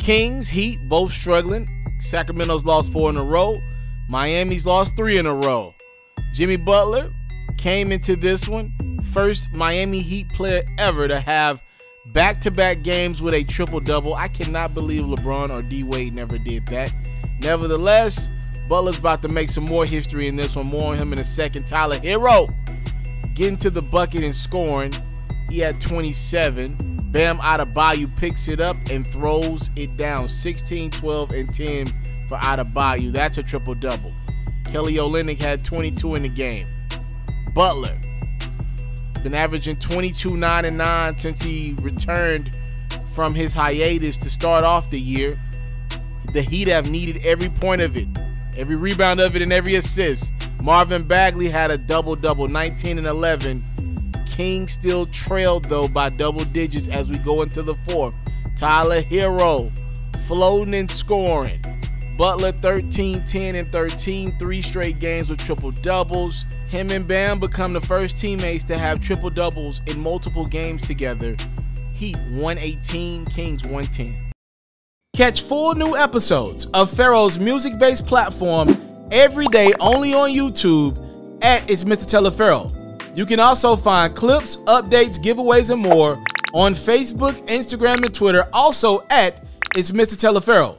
Kings, Heat, both struggling. Sacramento's lost four in a row. Miami's lost three in a row. Jimmy Butler came into this one first Miami Heat player ever to have back to back games with a triple double. I cannot believe LeBron or D Wade never did that. Nevertheless, Butler's about to make some more history in this one. More on him in a second. Tyler Herro getting to the bucket and scoring. He had 27. Bam Out of Adebayo picks it up and throws it down. 16, 12, and 10 for Out of Adebayo. That's a triple double. Kelly Olynyk had 22 in the game. Butler been averaging 22, 9, and 9 since he returned from his hiatus to start off the year. The Heat have needed every point of it, every rebound of it, and every assist. Marvin Bagley had a double double, 19 and 11. King still trailed though by double digits as we go into the fourth. Tyler Herro floating and scoring. Butler 13, 10, and 13, three straight games with triple doubles. Him and Bam become the first teammates to have triple doubles in multiple games together. Heat 118, Kings 110. Catch full new episodes of Ferro's music based platform every day only on YouTube at It's Mr. Taliaferro. You can also find clips, updates, giveaways, and more on Facebook, Instagram, and Twitter, also at It's Mr. Taliaferro.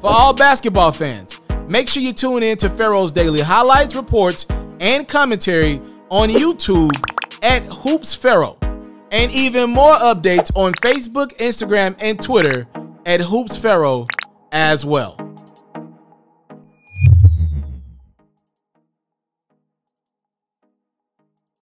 For all basketball fans, make sure you tune in to Ferro's daily highlights, reports, and commentary on YouTube at Hoops Ferro. And even more updates on Facebook, Instagram, and Twitter at Hoops Ferro as well.